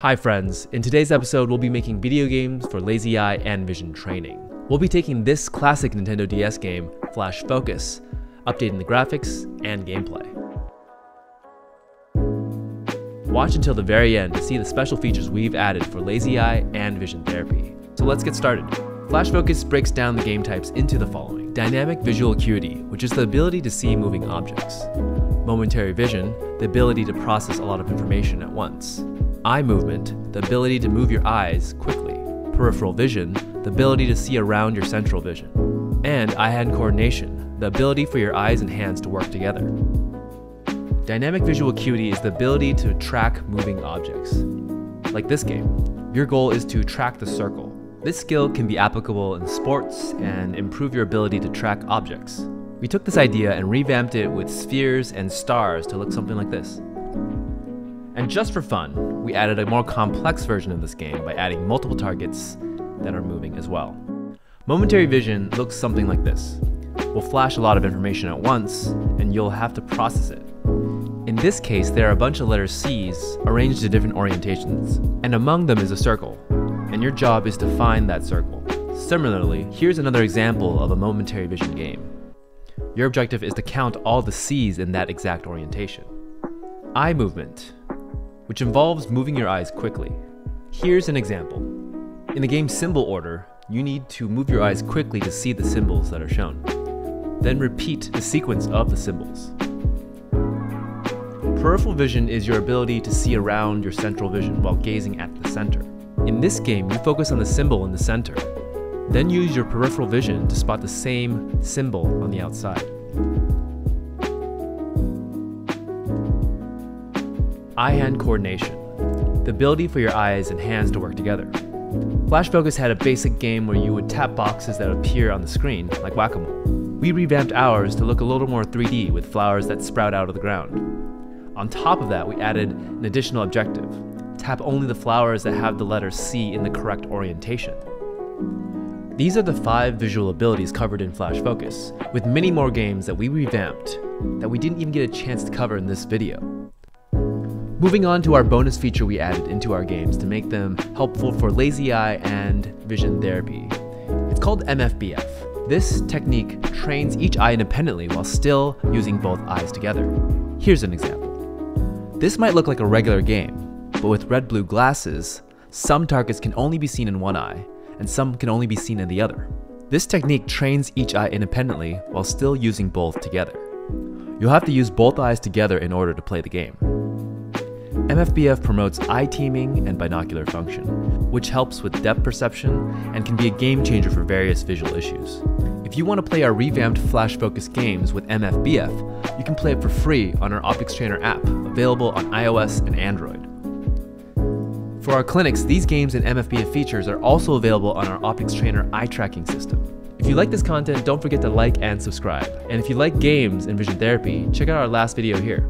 Hi friends, in today's episode we'll be making video games for lazy eye and vision training. We'll be taking this classic Nintendo DS game, Flash Focus, updating the graphics and gameplay. Watch until the very end to see the special features we've added for lazy eye and vision therapy. So let's get started. Flash Focus breaks down the game types into the following. Dynamic visual acuity, which is the ability to see moving objects. Momentary vision, the ability to process a lot of information at once. Eye movement, the ability to move your eyes quickly. Peripheral vision, the ability to see around your central vision. And eye-hand coordination, the ability for your eyes and hands to work together. Dynamic visual acuity is the ability to track moving objects. Like this game, your goal is to track the circle. This skill can be applicable in sports and improve your ability to track objects. We took this idea and revamped it with spheres and stars to look something like this. And just for fun, we added a more complex version of this game by adding multiple targets that are moving as well. Momentary vision looks something like this. We'll flash a lot of information at once, and you'll have to process it. In this case, there are a bunch of letters C's arranged in different orientations, and among them is a circle, and your job is to find that circle. Similarly, here's another example of a momentary vision game. Your objective is to count all the C's in that exact orientation. Eye movement which involves moving your eyes quickly. Here's an example. In the game symbol order, you need to move your eyes quickly to see the symbols that are shown. Then repeat the sequence of the symbols. Peripheral vision is your ability to see around your central vision while gazing at the center. In this game, you focus on the symbol in the center, then use your peripheral vision to spot the same symbol on the outside. Eye-hand coordination, the ability for your eyes and hands to work together. Flash Focus had a basic game where you would tap boxes that appear on the screen, like whack-a-mole. We revamped ours to look a little more 3D with flowers that sprout out of the ground. On top of that, we added an additional objective. Tap only the flowers that have the letter C in the correct orientation. These are the five visual abilities covered in Flash Focus, with many more games that we revamped that we didn't even get a chance to cover in this video. Moving on to our bonus feature we added into our games to make them helpful for lazy eye and vision therapy. It's called MFBF. This technique trains each eye independently while still using both eyes together. Here's an example. This might look like a regular game, but with red-blue glasses, some targets can only be seen in one eye, and some can only be seen in the other. This technique trains each eye independently while still using both together. You'll have to use both eyes together in order to play the game. MFBF promotes eye teaming and binocular function, which helps with depth perception and can be a game changer for various visual issues. If you want to play our revamped Flash Focus games with MFBF, you can play it for free on our Optics Trainer app, available on iOS and Android. For our clinics, these games and MFBF features are also available on our Optics Trainer eye tracking system. If you like this content, don't forget to like and subscribe. And if you like games and vision therapy, check out our last video here.